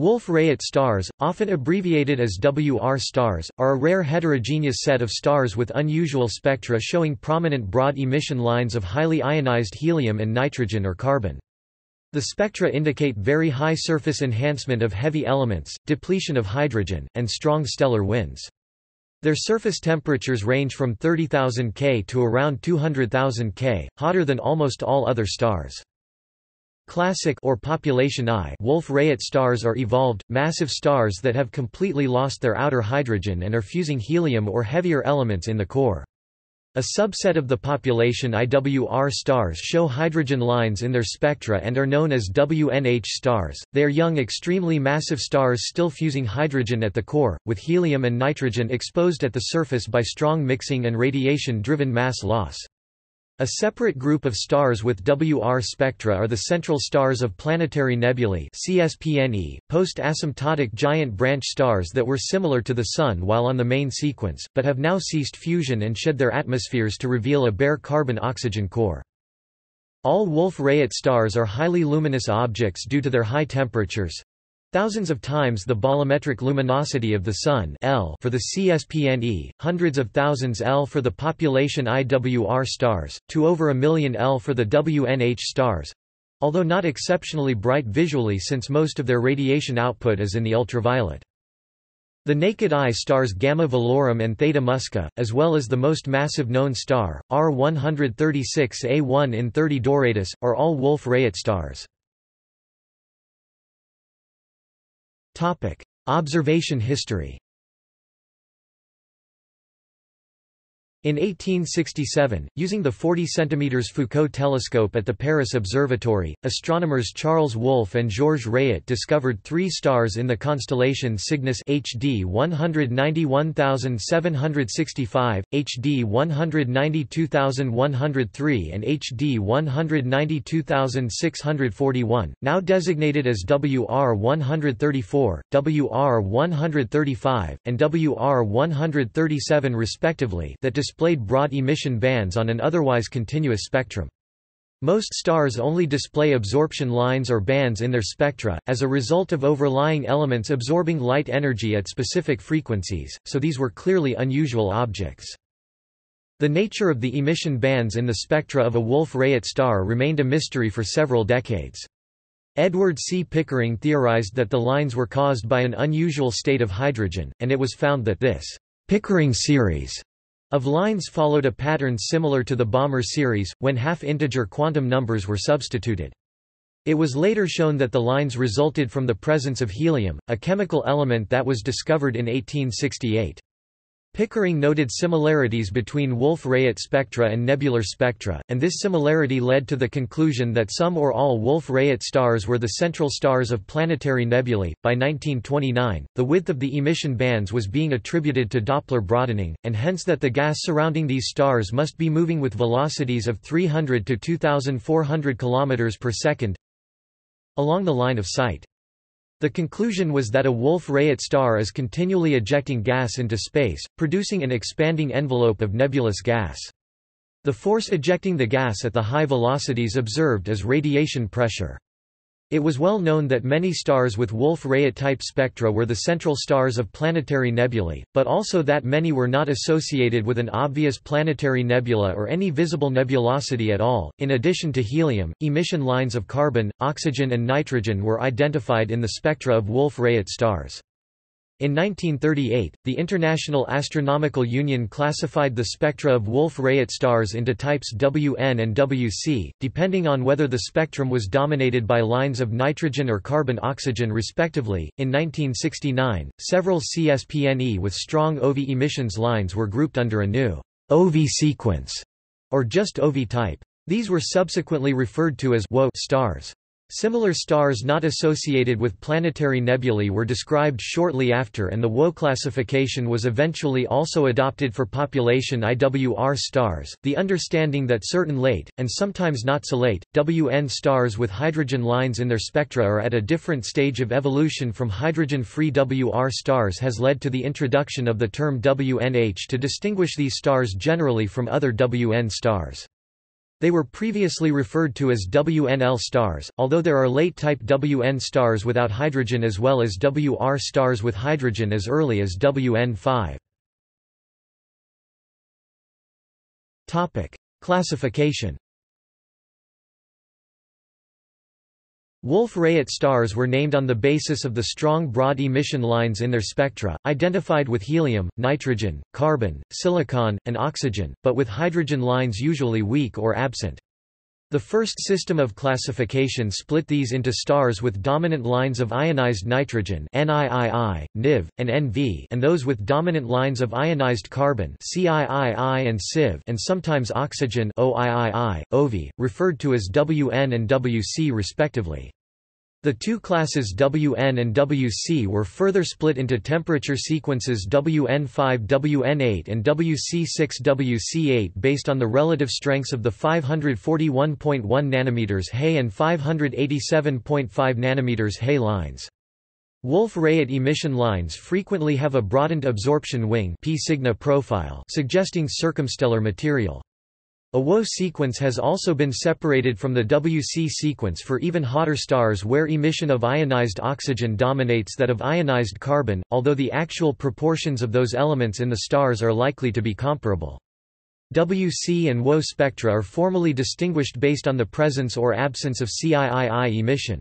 Wolf-Rayet stars, often abbreviated as WR stars, are a rare heterogeneous set of stars with unusual spectra showing prominent broad emission lines of highly ionized helium and nitrogen or carbon. The spectra indicate very high surface enhancement of heavy elements, depletion of hydrogen, and strong stellar winds. Their surface temperatures range from 30,000 K to around 200,000 K, hotter than almost all other stars. Classic or population I Wolf-Rayet stars are evolved, massive stars that have completely lost their outer hydrogen and are fusing helium or heavier elements in the core. A subset of the population IWR stars show hydrogen lines in their spectra and are known as WNH stars. They are young extremely massive stars still fusing hydrogen at the core, with helium and nitrogen exposed at the surface by strong mixing and radiation-driven mass loss. A separate group of stars with WR spectra are the central stars of planetary nebulae CSPNE, post-asymptotic giant branch stars that were similar to the Sun while on the main sequence, but have now ceased fusion and shed their atmospheres to reveal a bare carbon-oxygen core. All Wolf-Rayet stars are highly luminous objects due to their high temperatures, Thousands of times the bolometric luminosity of the Sun L for the CSPNE, hundreds of thousands L for the population IWR stars, to over a million L for the WNH stars—although not exceptionally bright visually since most of their radiation output is in the ultraviolet. The naked eye stars Gamma Velorum and Theta Muscae, as well as the most massive known star, R136A1 in 30 Doradus, are all Wolf-Rayet stars. Observation history In 1867, using the 40 cm Foucault telescope at the Paris Observatory, astronomers Charles Wolf and Georges Rayet discovered three stars in the constellation Cygnus HD 191765, HD 192103 and HD 192641, now designated as WR 134, WR 135, and WR 137 respectively that displayed broad emission bands on an otherwise continuous spectrum. Most stars only display absorption lines or bands in their spectra, as a result of overlying elements absorbing light energy at specific frequencies, so these were clearly unusual objects. The nature of the emission bands in the spectra of a Wolf-Rayet star remained a mystery for several decades. Edward C. Pickering theorized that the lines were caused by an unusual state of hydrogen, and it was found that this Pickering series of lines followed a pattern similar to the Balmer series, when half-integer quantum numbers were substituted. It was later shown that the lines resulted from the presence of helium, a chemical element that was discovered in 1868. Pickering noted similarities between Wolf-Rayet spectra and nebular spectra, and this similarity led to the conclusion that some or all Wolf-Rayet stars were the central stars of planetary nebulae. By 1929, the width of the emission bands was being attributed to Doppler broadening, and hence that the gas surrounding these stars must be moving with velocities of 300 to 2400 km per second along the line of sight. The conclusion was that a Wolf-Rayet star is continually ejecting gas into space, producing an expanding envelope of nebulous gas. The force ejecting the gas at the high velocities observed is radiation pressure. It was well known that many stars with Wolf-Rayet type spectra were the central stars of planetary nebulae, but also that many were not associated with an obvious planetary nebula or any visible nebulosity at all. In addition to helium, emission lines of carbon, oxygen, and nitrogen were identified in the spectra of Wolf-Rayet stars. In 1938, the International Astronomical Union classified the spectra of Wolf-Rayet stars into types WN and WC, depending on whether the spectrum was dominated by lines of nitrogen or carbon-oxygen respectively. In 1969, several CSPNE with strong OV emissions lines were grouped under a new OV sequence, or just OV type. These were subsequently referred to as WO stars. Similar stars not associated with planetary nebulae were described shortly after and the WO classification was eventually also adopted for population IWR stars. The understanding that certain late, and sometimes not so late, WN stars with hydrogen lines in their spectra are at a different stage of evolution from hydrogen-free WR stars has led to the introduction of the term WNH to distinguish these stars generally from other WN stars. They were previously referred to as WNL stars, although there are late-type WN stars without hydrogen as well as WR stars with hydrogen as early as WN5. Classification Wolf-Rayet stars were named on the basis of the strong broad emission lines in their spectra, identified with helium, nitrogen, carbon, silicon, and oxygen, but with hydrogen lines usually weak or absent. The first system of classification split these into stars with dominant lines of ionized nitrogen NiIi, Niv, and Nv and those with dominant lines of ionized carbon CiIi and Civ and sometimes oxygen OIII, OV, referred to as Wn and Wc respectively. The two classes Wn and Wc were further split into temperature sequences Wn5 Wn8 and Wc6 Wc8 based on the relative strengths of the 541.1 nm He and 587.5 nm He lines. Wolf-Rayet emission lines frequently have a broadened absorption wing P profile suggesting circumstellar material. A WO sequence has also been separated from the WC sequence for even hotter stars where emission of ionized oxygen dominates that of ionized carbon, although the actual proportions of those elements in the stars are likely to be comparable. WC and WO spectra are formally distinguished based on the presence or absence of CIII emission.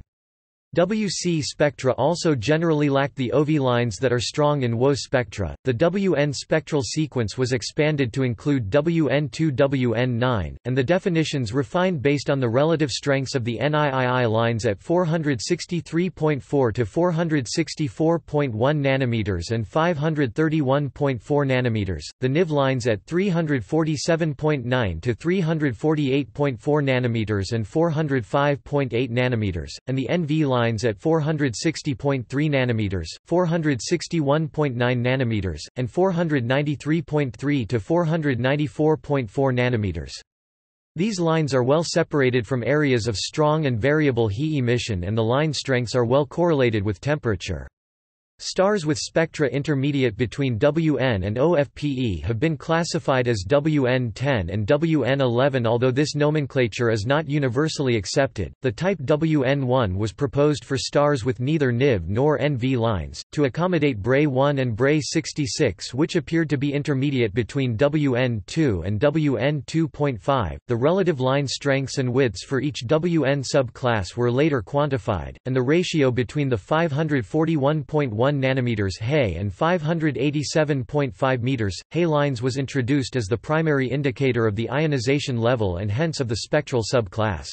WC spectra also generally lack the OV lines that are strong in WO spectra. The WN spectral sequence was expanded to include WN2 WN9, and the definitions refined based on the relative strengths of the NIII lines at 463.4 to 464.1 nanometers and 531.4 nanometers, the NIV lines at 347.9 to 348.4 nanometers and 405.8 nanometers, and the NV lines lines at 460.3 nanometers, 461.9 nanometers, and 493.3 to 494.4 nanometers. These lines are well separated from areas of strong and variable He emission and the line strengths are well correlated with temperature. Stars with spectra intermediate between WN and OFPE have been classified as WN10 and WN11 although this nomenclature is not universally accepted. The type WN1 was proposed for stars with neither NIV nor NV lines, to accommodate Brey 1 and Brey 66 which appeared to be intermediate between WN2 and WN2.5. The relative line strengths and widths for each WN subclass were later quantified, and the ratio between the 541.1 1 nanometers He and 587.5 meters He lines was introduced as the primary indicator of the ionization level and hence of the spectral subclass.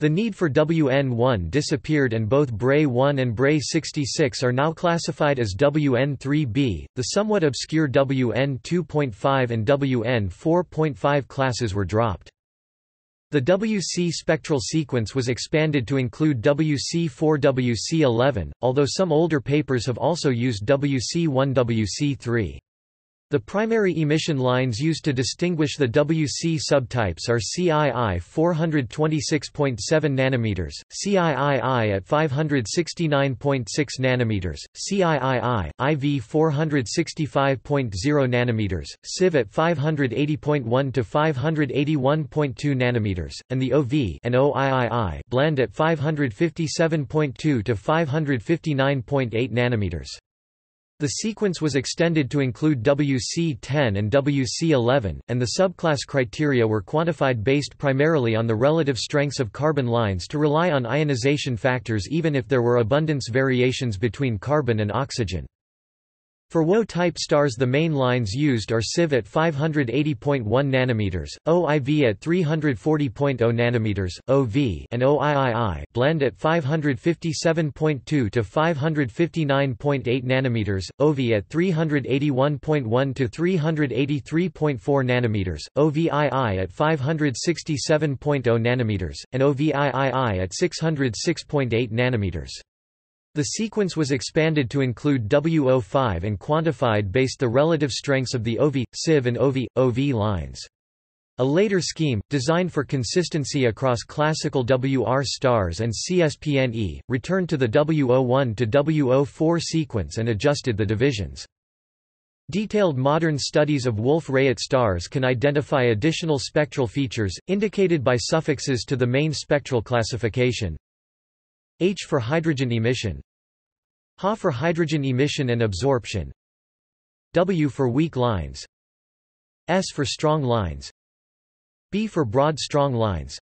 The need for WN1 disappeared and both Brey 1 and Brey 66 are now classified as WN3b. The somewhat obscure WN2.5 and WN4.5 classes were dropped. The WC spectral sequence was expanded to include WC4-WC11, although some older papers have also used WC1-WC3. The primary emission lines used to distinguish the WC subtypes are CII 426.7 nanometers, CIII at 569.6 nanometers, CIII, IV 465.0 nanometers, CIV at 580.1 to 581.2 nanometers, and the OV and OIII blend at 557.2 to 559.8 nanometers. The sequence was extended to include WC10 and WC11, and the subclass criteria were quantified based primarily on the relative strengths of carbon lines to rely on ionization factors even if there were abundance variations between carbon and oxygen. For WO-type stars the main lines used are CIV at 580.1 nanometers, OIV at 340.0 nanometers, OV and OIII blend at 557.2 to 559.8 nanometers, OV at 381.1 to 383.4 nanometers, OVII at 567.0 nanometers, and OVIII at 606.8 nanometers. The sequence was expanded to include WO5 and quantified based the relative strengths of the OV, CIV and OV, OV lines. A later scheme, designed for consistency across classical WR stars and CSPNE, returned to the WO1 to WO4 sequence and adjusted the divisions. Detailed modern studies of Wolf-Rayet stars can identify additional spectral features, indicated by suffixes to the main spectral classification. H for hydrogen emission. Ha for hydrogen emission and absorption. W for weak lines. S for strong lines. B for broad strong lines.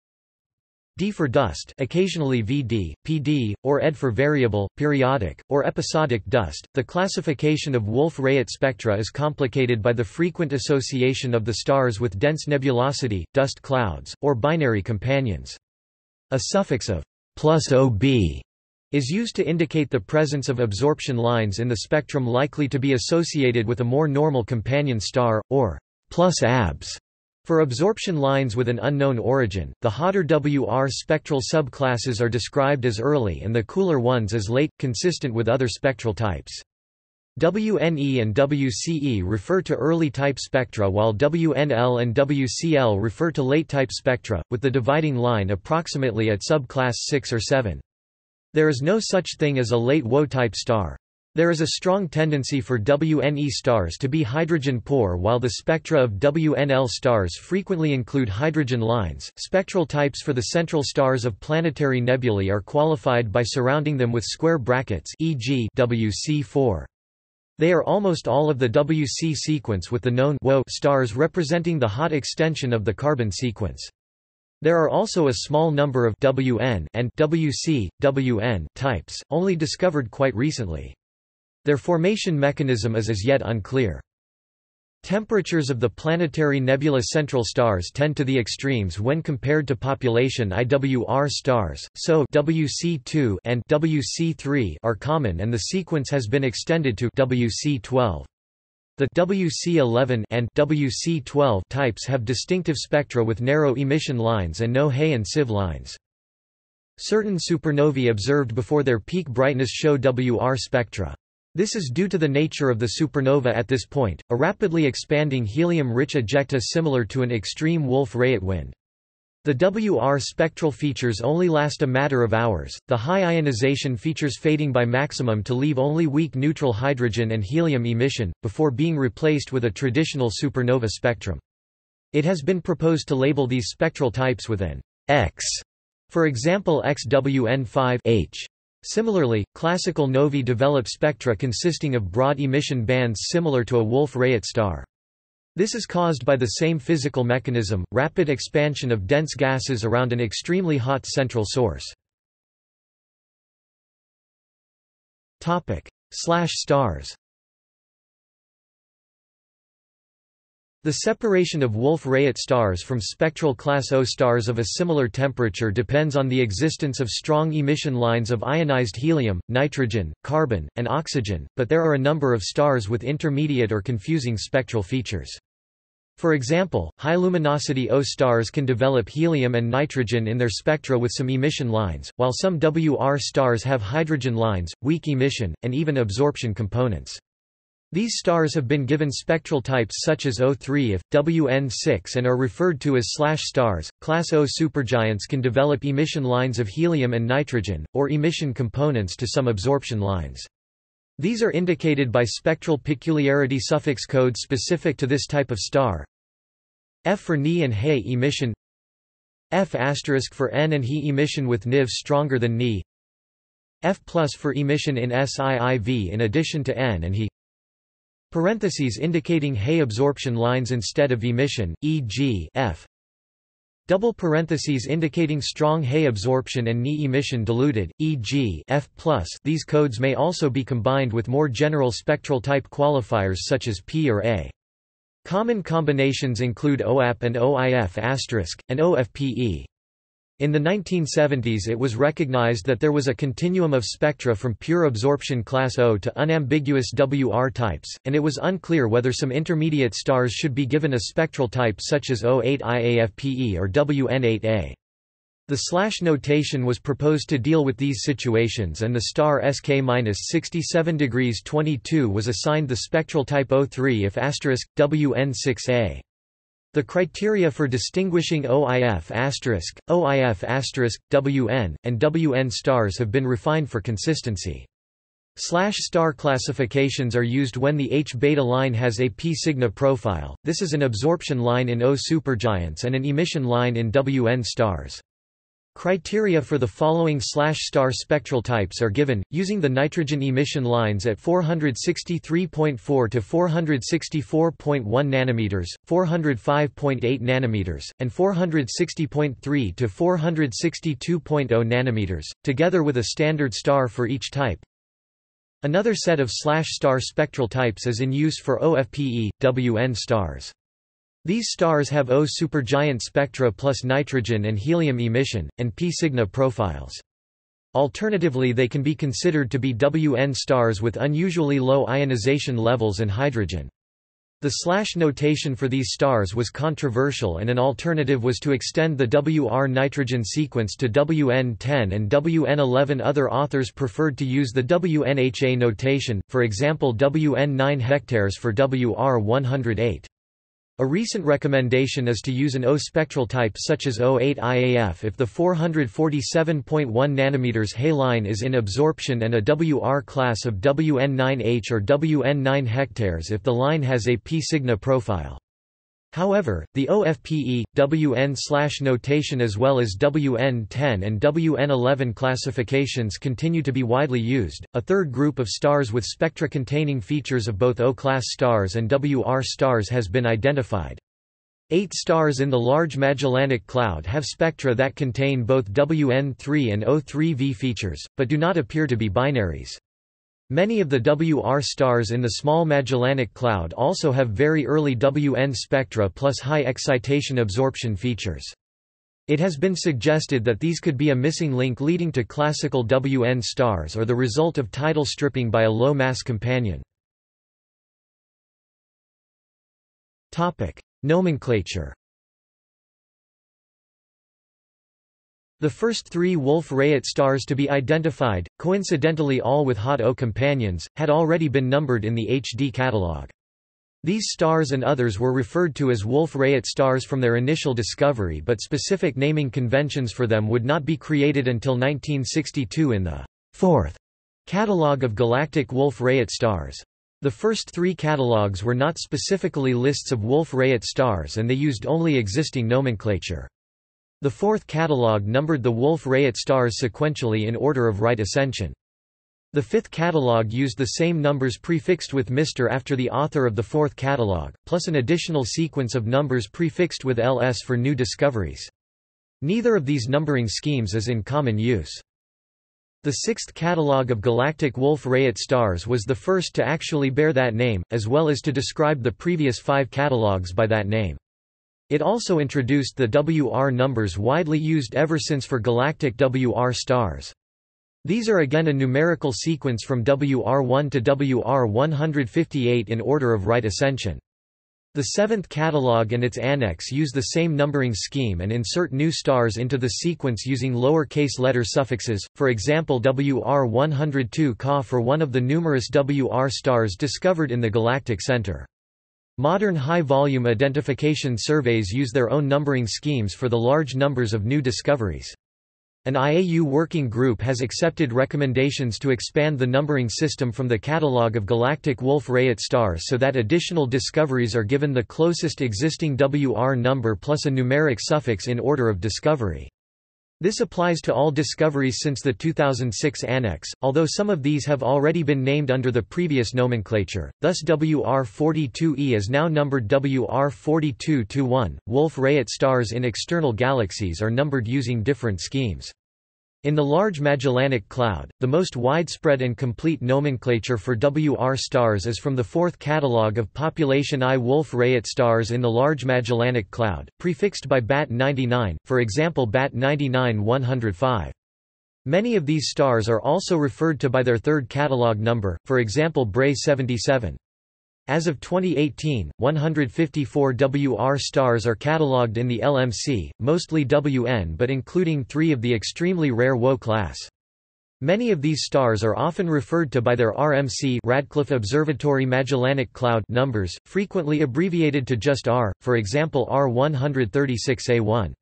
D for dust occasionally VD, PD, or ED for variable, periodic, or episodic dust. The classification of Wolf-Rayet spectra is complicated by the frequent association of the stars with dense nebulosity, dust clouds, or binary companions. A suffix of plus OB is used to indicate the presence of absorption lines in the spectrum likely to be associated with a more normal companion star, or plus ABS. For absorption lines with an unknown origin, the hotter WR spectral subclasses are described as early and the cooler ones as late, consistent with other spectral types. WNE and WCE refer to early type spectra while WNL and WCL refer to late type spectra, with the dividing line approximately at subclass 6 or 7. There is no such thing as a late WO-type star. There is a strong tendency for WNE stars to be hydrogen-poor while the spectra of WNL stars frequently include hydrogen lines. Spectral types for the central stars of planetary nebulae are qualified by surrounding them with square brackets e.g. WC4. They are almost all of the WC sequence with the known WO stars representing the hot extension of the carbon sequence. There are also a small number of WN and WC, WN types, only discovered quite recently. Their formation mechanism is as yet unclear. Temperatures of the planetary nebula central stars tend to the extremes when compared to population IWR stars, so WC2 and WC3 are common and the sequence has been extended to WC12. The WC11 and WC12 types have distinctive spectra with narrow emission lines and no Hay and CIV lines. Certain supernovae observed before their peak brightness show WR spectra. This is due to the nature of the supernova at this point, a rapidly expanding helium-rich ejecta similar to an extreme Wolf-Rayet wind. The WR spectral features only last a matter of hours, the high ionization features fading by maximum to leave only weak neutral hydrogen and helium emission, before being replaced with a traditional supernova spectrum. It has been proposed to label these spectral types with an X, for example XWN5 H. Similarly, classical novae develop spectra consisting of broad emission bands similar to a Wolf-Rayet star. This is caused by the same physical mechanism, rapid expansion of dense gases around an extremely hot central source. Slash stars The separation of Wolf-Rayet stars from spectral class O stars of a similar temperature depends on the existence of strong emission lines of ionized helium, nitrogen, carbon, and oxygen, but there are a number of stars with intermediate or confusing spectral features. For example, high luminosity O stars can develop helium and nitrogen in their spectra with some emission lines, while some WR stars have hydrogen lines, weak emission, and even absorption components. These stars have been given spectral types such as O3 if, WN6 and are referred to as slash stars. Class O supergiants can develop emission lines of helium and nitrogen, or emission components to some absorption lines. These are indicated by spectral peculiarity suffix codes specific to this type of star. F for Ni and He emission F asterisk for N and He emission with NIV stronger than Ni F plus for emission in SIIV in addition to N and He Parentheses indicating Hay absorption lines instead of emission, e.g. F. Double parentheses indicating strong Hay absorption and Ni emission diluted, e.g. F+. These codes may also be combined with more general spectral type qualifiers such as P or A. Common combinations include OAP and OIF**, and OFPE. In the 1970s it was recognized that there was a continuum of spectra from pure absorption class O to unambiguous WR types, and it was unclear whether some intermediate stars should be given a spectral type such as O8IAFPE or WN8A. The slash notation was proposed to deal with these situations and the star SK-67 degrees 22 was assigned the spectral type O3 if asterisk, WN6A. The criteria for distinguishing OIF**, OIF**, WN, and WN stars have been refined for consistency. Slash star classifications are used when the H-beta line has a P Cygni profile, this is an absorption line in O supergiants and an emission line in WN stars. Criteria for the following slash star spectral types are given, using the nitrogen emission lines at 463.4 to 464.1 nanometers, 405.8 nanometers, and 460.3 to 462.0 nanometers, together with a standard star for each type. Another set of slash star spectral types is in use for OFPE, WN stars. These stars have O supergiant spectra plus nitrogen and helium emission, and P Cygni profiles. Alternatively they can be considered to be WN stars with unusually low ionization levels and hydrogen. The slash notation for these stars was controversial and an alternative was to extend the WR nitrogen sequence to WN10 and WN11 Other authors preferred to use the WNHA notation, for example WN9 hectares for WR108. A recent recommendation is to use an O spectral type such as O8 IAF if the 447.1 nm He line is in absorption and a WR class of WN9H or WN9 hectares if the line has a P Cygni profile. However, the OFPE, WN notation as well as WN10 and WN11 classifications continue to be widely used. A third group of stars with spectra containing features of both O-class stars and WR stars has been identified. Eight stars in the Large Magellanic Cloud have spectra that contain both WN3 and O3V features, but do not appear to be binaries. Many of the WR stars in the Small Magellanic Cloud also have very early WN spectra plus high excitation absorption features. It has been suggested that these could be a missing link leading to classical WN stars or the result of tidal stripping by a low-mass companion. Nomenclature The first three Wolf-Rayet stars to be identified, coincidentally all with hot O companions, had already been numbered in the HD catalog. These stars and others were referred to as Wolf-Rayet stars from their initial discovery but specific naming conventions for them would not be created until 1962 in the fourth catalogue of galactic Wolf-Rayet stars. The first three catalogues were not specifically lists of Wolf-Rayet stars and they used only existing nomenclature. The fourth catalogue numbered the Wolf-Rayet stars sequentially in order of right ascension. The fifth catalogue used the same numbers prefixed with Mr after the author of the fourth catalogue, plus an additional sequence of numbers prefixed with LS for new discoveries. Neither of these numbering schemes is in common use. The sixth catalogue of galactic Wolf-Rayet stars was the first to actually bear that name, as well as to describe the previous five catalogues by that name. It also introduced the WR numbers widely used ever since for galactic WR stars. These are again a numerical sequence from WR1 to WR158 in order of right ascension. The seventh catalogue and its annex use the same numbering scheme and insert new stars into the sequence using lower-case letter suffixes, for example WR102 Ka for one of the numerous WR stars discovered in the galactic center. Modern high-volume identification surveys use their own numbering schemes for the large numbers of new discoveries. An IAU working group has accepted recommendations to expand the numbering system from the catalogue of galactic Wolf-Rayet stars so that additional discoveries are given the closest existing WR number plus a numeric suffix in order of discovery. This applies to all discoveries since the 2006 Annex, although some of these have already been named under the previous nomenclature, thus WR42E is now numbered WR42-1. Wolf-Rayet stars in external galaxies are numbered using different schemes. In the Large Magellanic Cloud, the most widespread and complete nomenclature for WR stars is from the fourth catalogue of population I Wolf-Rayet stars in the Large Magellanic Cloud, prefixed by BAT 99, for example BAT 99 105. Many of these stars are also referred to by their third catalogue number, for example Brey 77. As of 2018, 154 WR stars are catalogued in the LMC, mostly WN but including three of the extremely rare WO class. Many of these stars are often referred to by their RMC Radcliffe Observatory Magellanic Cloud numbers, frequently abbreviated to just R, for example R136A1.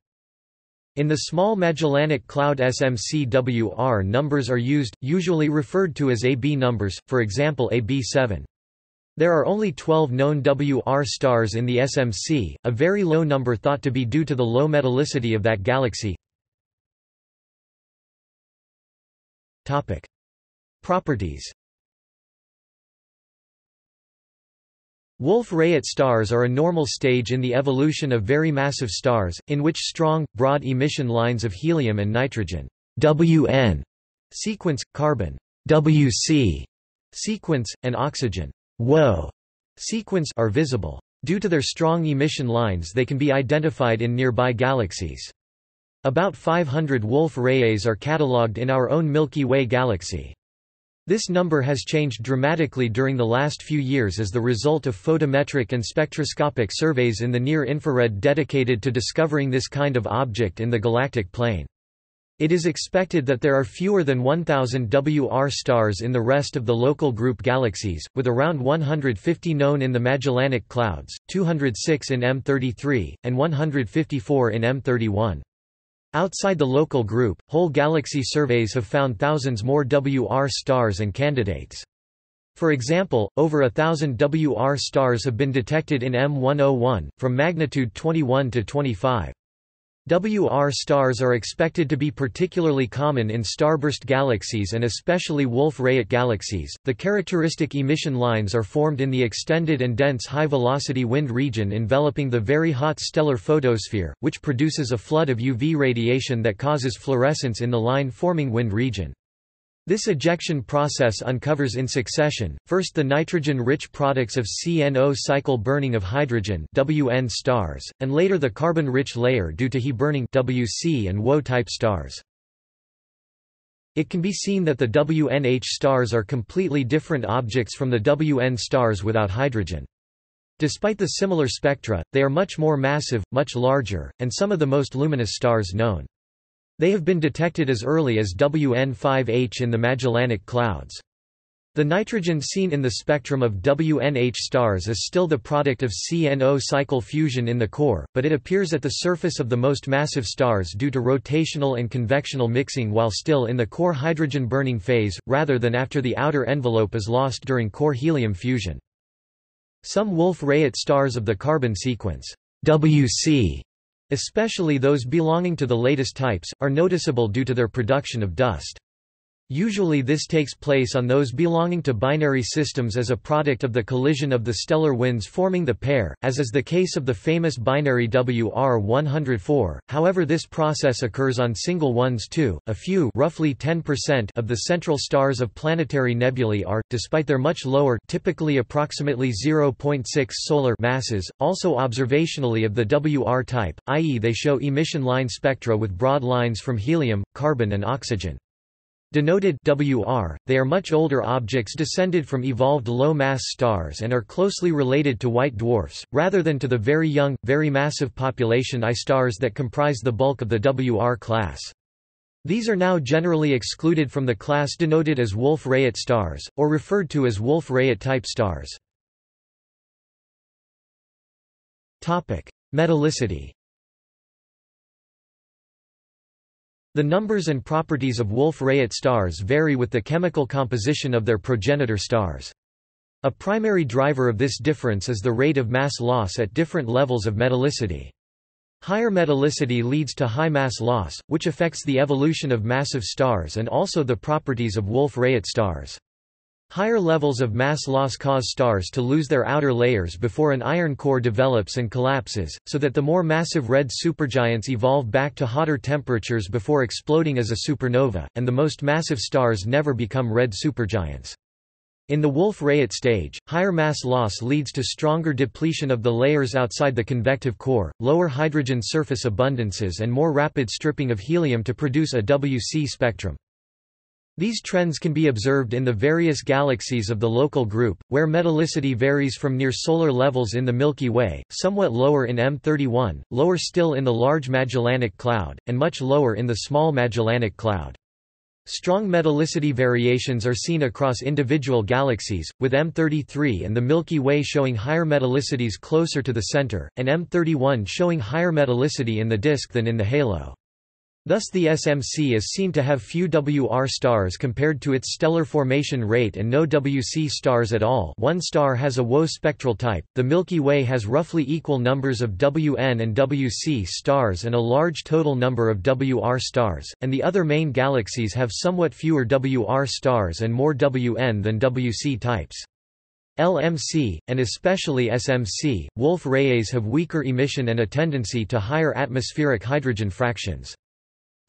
In the Small Magellanic Cloud SMCWR numbers are used, usually referred to as AB numbers, for example AB7. There are only 12 known WR stars in the SMC, a very low number thought to be due to the low metallicity of that galaxy. Topic. Properties Wolf-Rayet stars are a normal stage in the evolution of very massive stars, in which strong, broad emission lines of helium and nitrogen WN sequence, carbon WC sequence, and oxygen WO sequence are visible. Due to their strong emission lines they can be identified in nearby galaxies. About 500 Wolf-Rayets are catalogued in our own Milky Way galaxy. This number has changed dramatically during the last few years as the result of photometric and spectroscopic surveys in the near-infrared dedicated to discovering this kind of object in the galactic plane. It is expected that there are fewer than 1,000 WR stars in the rest of the local group galaxies, with around 150 known in the Magellanic Clouds, 206 in M33, and 154 in M31. Outside the local group, whole galaxy surveys have found thousands more WR stars and candidates. For example, over a thousand WR stars have been detected in M101, from magnitude 21 to 25. WR stars are expected to be particularly common in starburst galaxies and especially Wolf-Rayet galaxies. The characteristic emission lines are formed in the extended and dense high-velocity wind region enveloping the very hot stellar photosphere, which produces a flood of UV radiation that causes fluorescence in the line-forming wind region. This ejection process uncovers in succession, first the nitrogen-rich products of CNO cycle burning of hydrogen WN stars, and later the carbon-rich layer due to He burning WC and WO-type stars. It can be seen that the WNH stars are completely different objects from the WN stars without hydrogen. Despite the similar spectra, they are much more massive, much larger, and some of the most luminous stars known. They have been detected as early as WN5H in the Magellanic Clouds. The nitrogen seen in the spectrum of WNH stars is still the product of CNO cycle fusion in the core, but it appears at the surface of the most massive stars due to rotational and convectional mixing while still in the core hydrogen burning phase, rather than after the outer envelope is lost during core helium fusion. Some Wolf-Rayet stars of the carbon sequence WC especially those belonging to the latest types, are noticeable due to their production of dust. Usually this takes place on those belonging to binary systems as a product of the collision of the stellar winds forming the pair, as is the case of the famous binary WR104, however this process occurs on single ones too. A few roughly 10% of the central stars of planetary nebulae are, despite their much lower typically approximately 0.6 solar masses, also observationally of the WR type, i.e. they show emission line spectra with broad lines from helium, carbon and oxygen. Denoted WR, they are much older objects descended from evolved low-mass stars and are closely related to white dwarfs, rather than to the very young, very massive population I stars that comprise the bulk of the WR class. These are now generally excluded from the class denoted as Wolf-Rayet stars, or referred to as Wolf-Rayet type stars. Metallicity The numbers and properties of Wolf-Rayet stars vary with the chemical composition of their progenitor stars. A primary driver of this difference is the rate of mass loss at different levels of metallicity. Higher metallicity leads to high mass loss, which affects the evolution of massive stars and also the properties of Wolf-Rayet stars. Higher levels of mass loss cause stars to lose their outer layers before an iron core develops and collapses, so that the more massive red supergiants evolve back to hotter temperatures before exploding as a supernova, and the most massive stars never become red supergiants. In the Wolf-Rayet stage, higher mass loss leads to stronger depletion of the layers outside the convective core, lower hydrogen surface abundances and more rapid stripping of helium to produce a WC spectrum. These trends can be observed in the various galaxies of the local group, where metallicity varies from near solar levels in the Milky Way, somewhat lower in M31, lower still in the Large Magellanic Cloud, and much lower in the Small Magellanic Cloud. Strong metallicity variations are seen across individual galaxies, with M33 and the Milky Way showing higher metallicities closer to the center, and M31 showing higher metallicity in the disk than in the halo. Thus the SMC is seen to have few WR stars compared to its stellar formation rate and no WC stars at all one star has a WO spectral type, the Milky Way has roughly equal numbers of WN and WC stars and a large total number of WR stars, and the other main galaxies have somewhat fewer WR stars and more WN than WC types. LMC, and especially SMC, Wolf-Rayet have weaker emission and a tendency to higher atmospheric hydrogen fractions.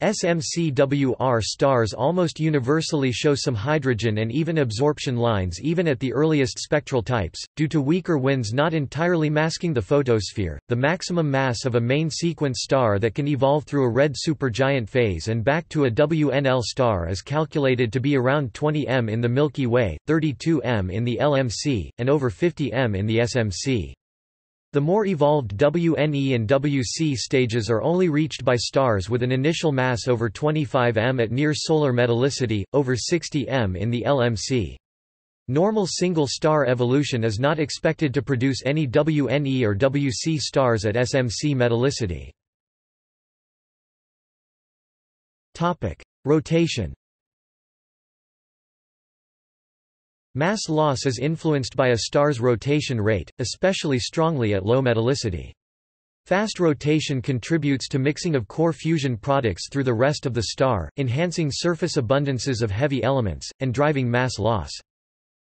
SMCWR stars almost universally show some hydrogen and even absorption lines even at the earliest spectral types, due to weaker winds not entirely masking the photosphere. The maximum mass of a main sequence star that can evolve through a red supergiant phase and back to a WNL star is calculated to be around 20 m in the Milky Way, 32 m in the LMC, and over 50 m in the SMC. The more evolved WNE and WC stages are only reached by stars with an initial mass over 25 m at near solar metallicity, over 60 m in the LMC. Normal single-star evolution is not expected to produce any WNE or WC stars at SMC metallicity. Rotation Mass loss is influenced by a star's rotation rate, especially strongly at low metallicity. Fast rotation contributes to mixing of core fusion products through the rest of the star, enhancing surface abundances of heavy elements, and driving mass loss.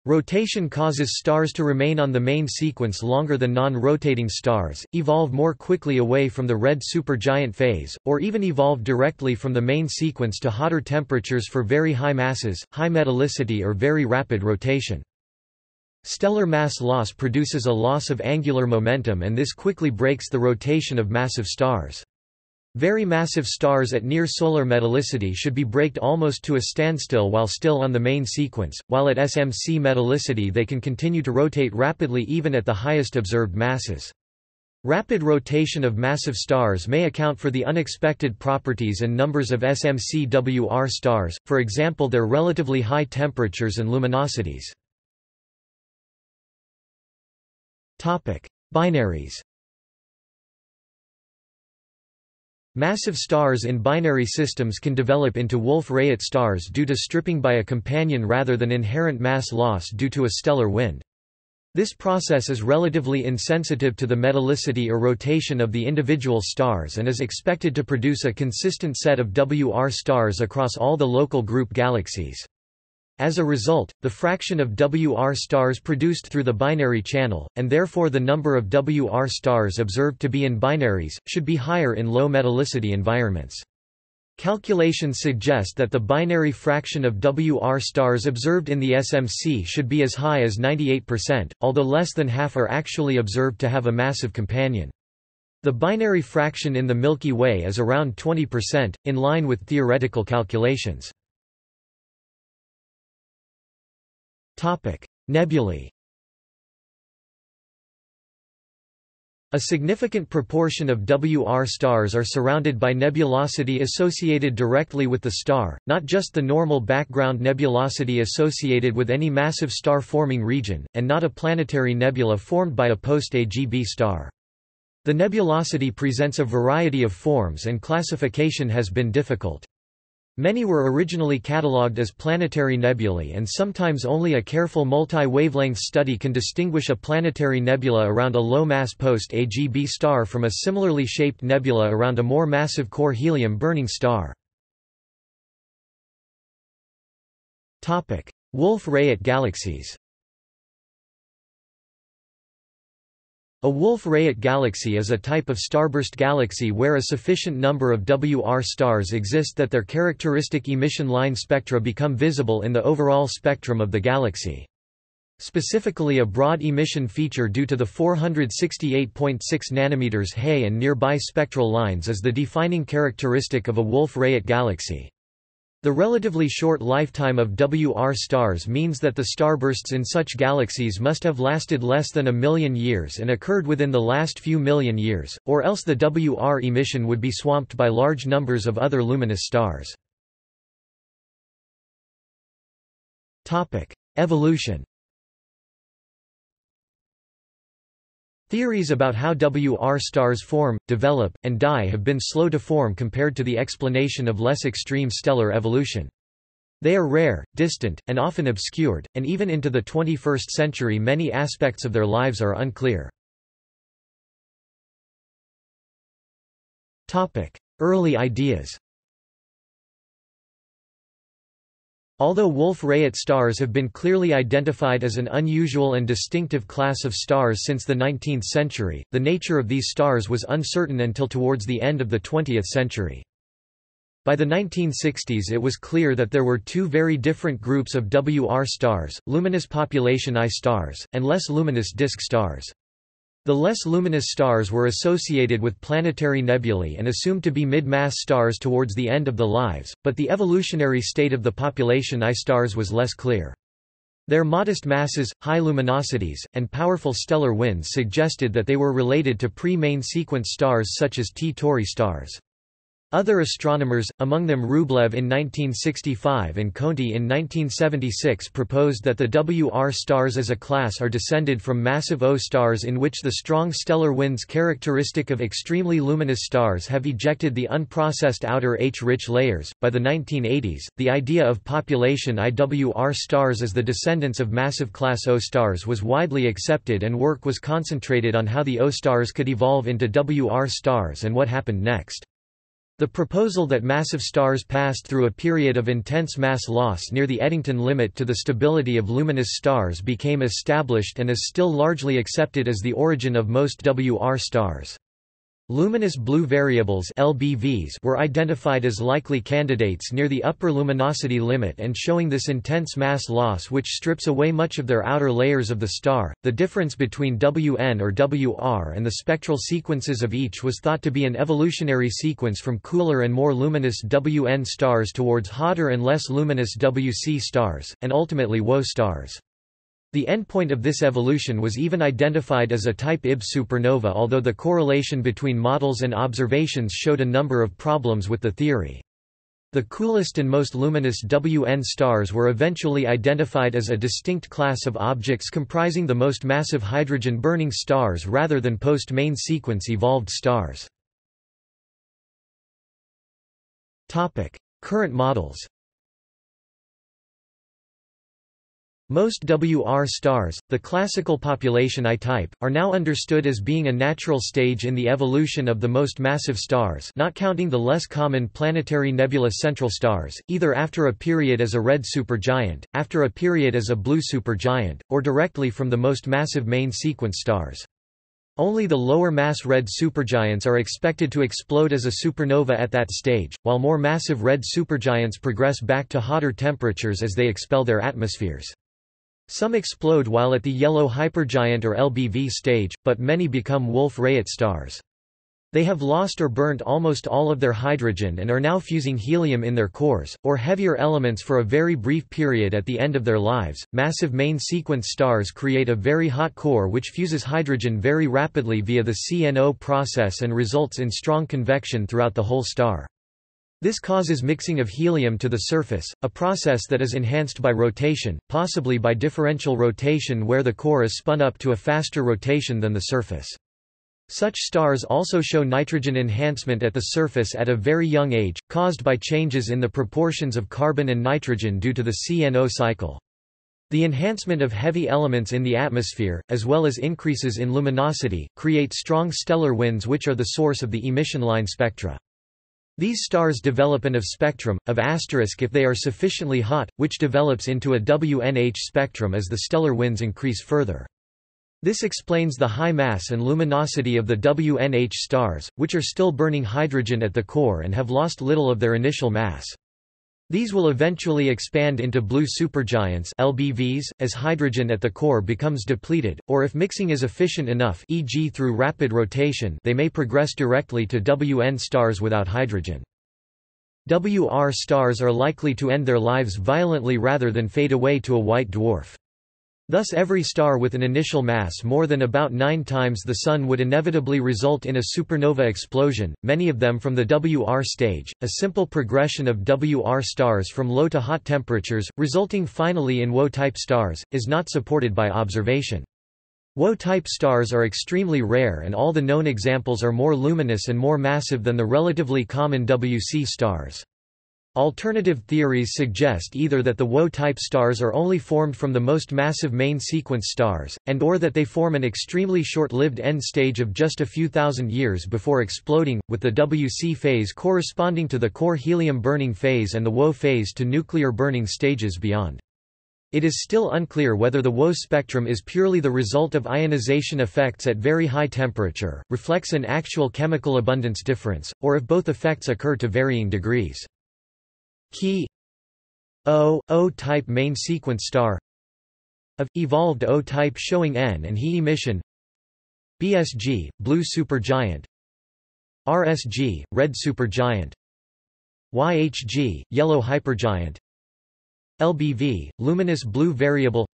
Rotation causes stars to remain on the main sequence longer than non-rotating stars, evolve more quickly away from the red supergiant phase, or even evolve directly from the main sequence to hotter temperatures for very high masses, high metallicity or very rapid rotation. Stellar mass loss produces a loss of angular momentum and this quickly breaks the rotation of massive stars. Very massive stars at near solar metallicity should be braked almost to a standstill while still on the main sequence, while at SMC metallicity they can continue to rotate rapidly even at the highest observed masses. Rapid rotation of massive stars may account for the unexpected properties and numbers of SMC-WR stars, for example their relatively high temperatures and luminosities. Topic: Binaries Massive stars in binary systems can develop into Wolf-Rayet stars due to stripping by a companion rather than inherent mass loss due to a stellar wind. This process is relatively insensitive to the metallicity or rotation of the individual stars and is expected to produce a consistent set of WR stars across all the local group galaxies. As a result, the fraction of WR stars produced through the binary channel, and therefore the number of WR stars observed to be in binaries, should be higher in low metallicity environments. Calculations suggest that the binary fraction of WR stars observed in the SMC should be as high as 98%, although less than half are actually observed to have a massive companion. The binary fraction in the Milky Way is around 20%, in line with theoretical calculations. Nebulae A significant proportion of WR stars are surrounded by nebulosity associated directly with the star, not just the normal background nebulosity associated with any massive star-forming region, and not a planetary nebula formed by a post-AGB star. The nebulosity presents a variety of forms and classification has been difficult. Many were originally catalogued as planetary nebulae and sometimes only a careful multi-wavelength study can distinguish a planetary nebula around a low-mass post-AGB star from a similarly shaped nebula around a more massive core helium-burning star. Wolf-Rayet galaxies A Wolf-Rayet galaxy is a type of starburst galaxy where a sufficient number of WR stars exist that their characteristic emission line spectra become visible in the overall spectrum of the galaxy. Specifically a broad emission feature due to the 468.6 nm He and nearby spectral lines is the defining characteristic of a Wolf-Rayet galaxy. The relatively short lifetime of WR stars means that the starbursts in such galaxies must have lasted less than a million years and occurred within the last few million years, or else the WR emission would be swamped by large numbers of other luminous stars. Evolution Theories about how WR stars form, develop, and die have been slow to form compared to the explanation of less extreme stellar evolution. They are rare, distant, and often obscured, and even into the 21st century many aspects of their lives are unclear. Early ideas Although Wolf-Rayet stars have been clearly identified as an unusual and distinctive class of stars since the 19th century, the nature of these stars was uncertain until towards the end of the 20th century. By the 1960s it was clear that there were two very different groups of WR stars, luminous population I stars, and less luminous disk stars. The less luminous stars were associated with planetary nebulae and assumed to be mid-mass stars towards the end of the lives, but the evolutionary state of the population I stars was less clear. Their modest masses, high luminosities, and powerful stellar winds suggested that they were related to pre-main sequence stars such as T Tauri stars. Other astronomers, among them Rublev in 1965 and Conti in 1976 proposed that the WR stars as a class are descended from massive O stars in which the strong stellar winds characteristic of extremely luminous stars have ejected the unprocessed outer H-rich layers. By the 1980s, the idea of population IWR stars as the descendants of massive class O stars was widely accepted and work was concentrated on how the O stars could evolve into WR stars and what happened next. The proposal that massive stars passed through a period of intense mass loss near the Eddington limit to the stability of luminous stars became established and is still largely accepted as the origin of most WR stars. Luminous blue variables LBVs were identified as likely candidates near the upper luminosity limit and showing this intense mass loss which strips away much of their outer layers of the star. The difference between WN or WR and the spectral sequences of each was thought to be an evolutionary sequence from cooler and more luminous WN stars towards hotter and less luminous WC stars, and ultimately WO stars. The endpoint of this evolution was even identified as a type Ib supernova although the correlation between models and observations showed a number of problems with the theory. The coolest and most luminous WN stars were eventually identified as a distinct class of objects comprising the most massive hydrogen-burning stars rather than post-main sequence evolved stars. Current models Most WR stars, the classical population I-type, are now understood as being a natural stage in the evolution of the most massive stars not counting the less common planetary nebula central stars, either after a period as a red supergiant, after a period as a blue supergiant, or directly from the most massive main sequence stars. Only the lower mass red supergiants are expected to explode as a supernova at that stage, while more massive red supergiants progress back to hotter temperatures as they expel their atmospheres. Some explode while at the yellow hypergiant or LBV stage, but many become Wolf-Rayet stars. They have lost or burnt almost all of their hydrogen and are now fusing helium in their cores, or heavier elements for a very brief period at the end of their lives. Massive main sequence stars create a very hot core which fuses hydrogen very rapidly via the CNO process and results in strong convection throughout the whole star. This causes mixing of helium to the surface, a process that is enhanced by rotation, possibly by differential rotation where the core is spun up to a faster rotation than the surface. Such stars also show nitrogen enhancement at the surface at a very young age, caused by changes in the proportions of carbon and nitrogen due to the CNO cycle. The enhancement of heavy elements in the atmosphere, as well as increases in luminosity, create strong stellar winds which are the source of the emission line spectra. These stars develop an of spectrum, of asterisk if they are sufficiently hot, which develops into a WNH spectrum as the stellar winds increase further. This explains the high mass and luminosity of the WNH stars, which are still burning hydrogen at the core and have lost little of their initial mass. These will eventually expand into blue supergiants LBVs, as hydrogen at the core becomes depleted, or if mixing is efficient enough e.g. through rapid rotation they may progress directly to WN stars without hydrogen. WR stars are likely to end their lives violently rather than fade away to a white dwarf. Thus every star with an initial mass more than about 9 times the Sun would inevitably result in a supernova explosion, many of them from the WR stage, a simple progression of WR stars from low to hot temperatures, resulting finally in WO-type stars, is not supported by observation. WO-type stars are extremely rare and all the known examples are more luminous and more massive than the relatively common WC stars. Alternative theories suggest either that the WO-type stars are only formed from the most massive main sequence stars, and or that they form an extremely short-lived end stage of just a few thousand years before exploding, with the WC phase corresponding to the core helium burning phase and the WO phase to nuclear burning stages beyond. It is still unclear whether the WO spectrum is purely the result of ionization effects at very high temperature, reflects an actual chemical abundance difference, or if both effects occur to varying degrees. Key O, O-type main sequence star of, evolved O-type showing N and He emission BSG, blue supergiant RSG, red supergiant YHG, yellow hypergiant LBV, luminous blue variable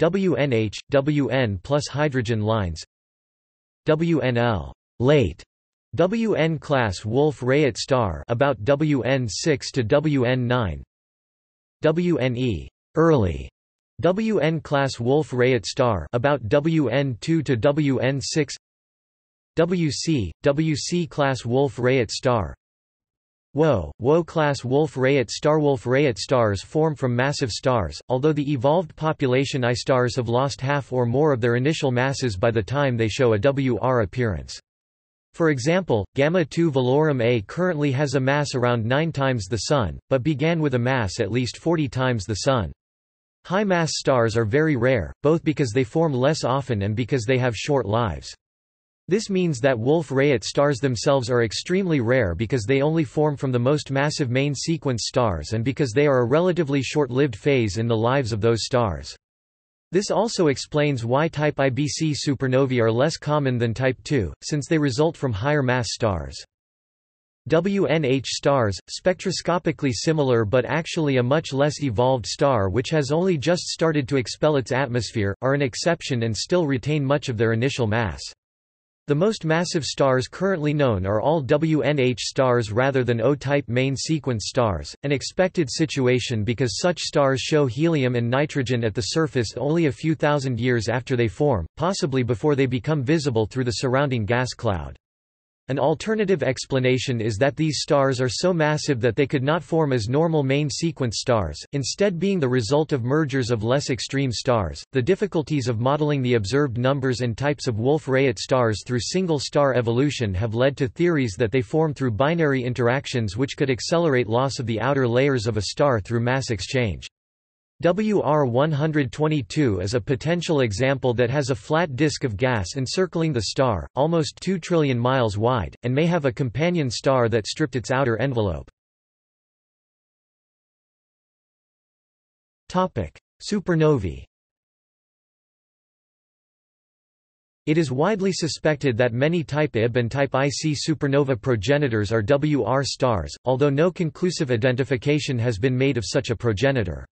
WNH, WN plus hydrogen lines WNL, late WN class Wolf-Rayet star about WN6 to WN9 WNE early. WN class Wolf-Rayet star about WN2 to WN6 WC WC class Wolf-Rayet star. WO, WO-class Wolf-Rayet star. Wolf-Rayet stars form from massive stars, although the evolved population I stars have lost half or more of their initial masses by the time they show a WR appearance. For example, Gamma-2 Velorum A currently has a mass around 9 times the Sun, but began with a mass at least 40 times the Sun. High-mass stars are very rare, both because they form less often and because they have short lives. This means that Wolf-Rayet stars themselves are extremely rare because they only form from the most massive main sequence stars and because they are a relatively short-lived phase in the lives of those stars. This also explains why type IBC supernovae are less common than type II, since they result from higher mass stars. WNH stars, spectroscopically similar but actually a much less evolved star which has only just started to expel its atmosphere, are an exception and still retain much of their initial mass. The most massive stars currently known are all WNH stars rather than O-type main sequence stars, an expected situation because such stars show helium and nitrogen at the surface only a few thousand years after they form, possibly before they become visible through the surrounding gas cloud. An alternative explanation is that these stars are so massive that they could not form as normal main sequence stars, instead being the result of mergers of less extreme stars. The difficulties of modeling the observed numbers and types of Wolf-Rayet stars through single star evolution have led to theories that they form through binary interactions which could accelerate loss of the outer layers of a star through mass exchange. WR-122 is a potential example that has a flat disk of gas encircling the star, almost 2 trillion miles wide, and may have a companion star that stripped its outer envelope. Supernovae It is widely suspected that many Type Ib and Type IC supernova progenitors are WR stars, although no conclusive identification has been made of such a progenitor.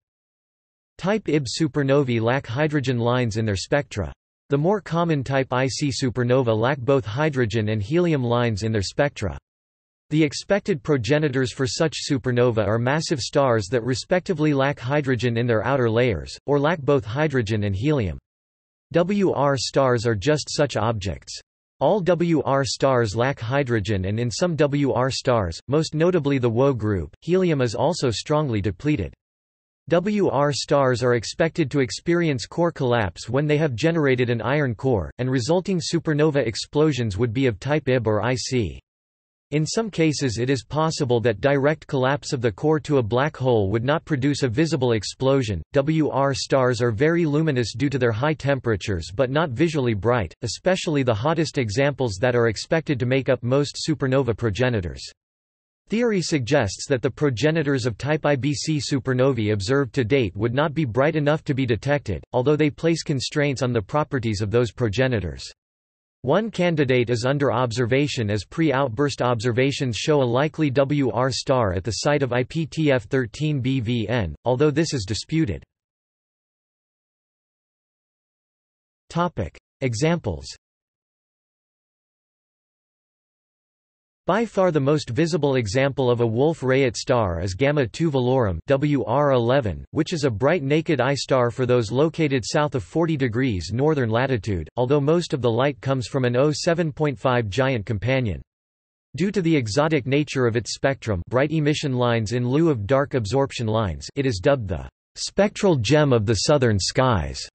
Type Ib supernovae lack hydrogen lines in their spectra. The more common type IC supernova lack both hydrogen and helium lines in their spectra. The expected progenitors for such supernova are massive stars that respectively lack hydrogen in their outer layers, or lack both hydrogen and helium. WR stars are just such objects. All WR stars lack hydrogen and in some WR stars, most notably the WO group, helium is also strongly depleted. WR stars are expected to experience core collapse when they have generated an iron core, and resulting supernova explosions would be of type Ib or IC. In some cases it is possible that direct collapse of the core to a black hole would not produce a visible explosion. WR stars are very luminous due to their high temperatures but not visually bright, especially the hottest examples that are expected to make up most supernova progenitors. Theory suggests that the progenitors of type IBC supernovae observed to date would not be bright enough to be detected, although they place constraints on the properties of those progenitors. One candidate is under observation as pre-outburst observations show a likely WR star at the site of IPTF 13BVN, although this is disputed. Examples By far the most visible example of a Wolf-Rayet star is Gamma 2 Velorum WR11, which is a bright naked eye star for those located south of 40 degrees northern latitude, although most of the light comes from an O7.5 giant companion. Due to the exotic nature of its spectrum bright emission lines in lieu of dark absorption lines it is dubbed the spectral gem of the southern skies.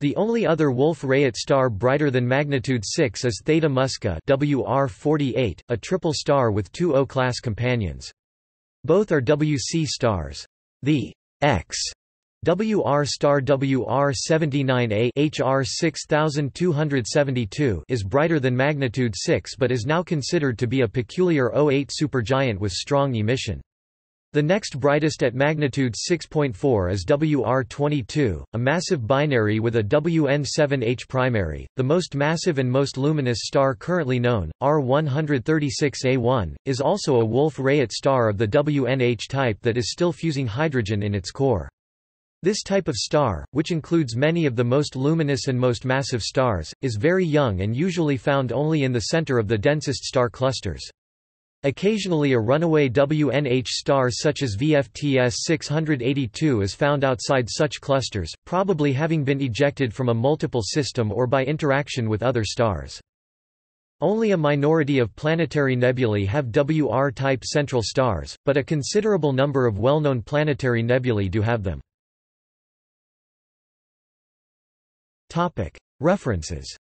The only other Wolf-Rayet star brighter than magnitude 6 is Theta Muscae WR48, a triple star with two O-class companions. Both are WC stars. The X WR star WR79A HR 6272 is brighter than magnitude 6 but is now considered to be a peculiar O8 supergiant with strong emission. The next brightest at magnitude 6.4 is WR22, a massive binary with a WN7H primary. The most massive and most luminous star currently known, R136A1, is also a Wolf-Rayet star of the WNH type that is still fusing hydrogen in its core. This type of star, which includes many of the most luminous and most massive stars, is very young and usually found only in the center of the densest star clusters. Occasionally a runaway WNH star such as VFTS 682 is found outside such clusters, probably having been ejected from a multiple system or by interaction with other stars. Only a minority of planetary nebulae have WR-type central stars, but a considerable number of well-known planetary nebulae do have them. References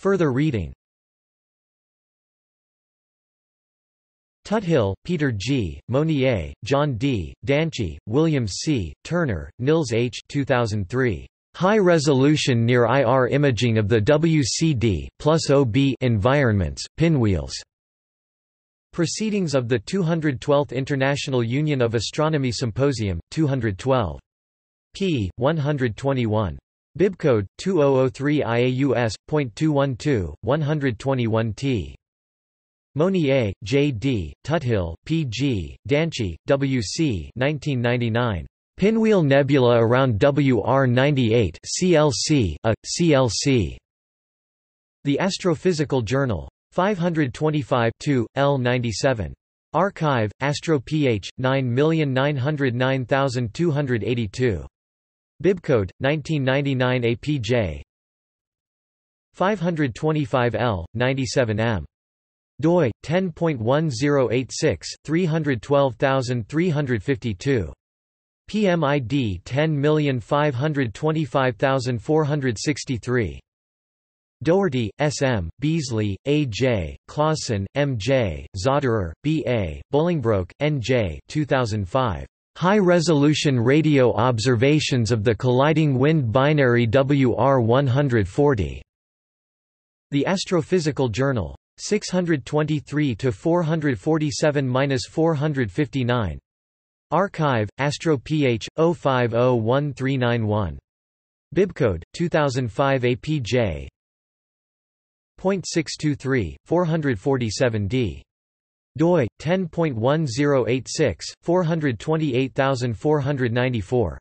Further reading Tuthill, Peter G., Monnier, John D., Danchi, William C., Turner, Nils H. 2003. High-resolution near-IR imaging of the WCD plus OB environments, pinwheels. Proceedings of the 212th International Union of Astronomy Symposium, 212. p. 121. Bibcode 2003 IAUS.212, 121T. Monnier, J. D., Tuthill, P. G., Danchi, W. C. 1999. Pinwheel Nebula around WR98 CLC, a, CLC. The Astrophysical Journal. 525 L97. arXiv, Astro Ph. 9909282. Bibcode 1999 APJ 525L 97M doi 10.1086 312352 PMID 10525463 Doherty, S. M., Beasley, A. J., Claussen, M. J., Zauderer, B. A., Bolingbroke, N. J. 2005. High-resolution radio observations of the colliding wind binary WR140. The Astrophysical Journal. 623–447–459. arXiv, Astro Ph. 05013991. Bibcode 2005 APJ. .623 447D doi 10.1086 428494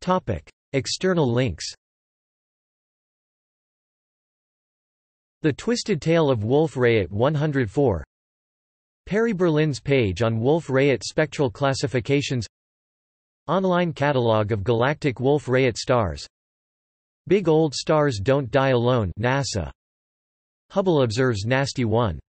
topic external links. The Twisted Tale of Wolf-Rayet 104 Perry Berlin's page on Wolf-Rayet spectral classifications. Online catalog of galactic Wolf-Rayet stars. Big Old Stars Don't Die Alone NASA Hubble observes Nasty 1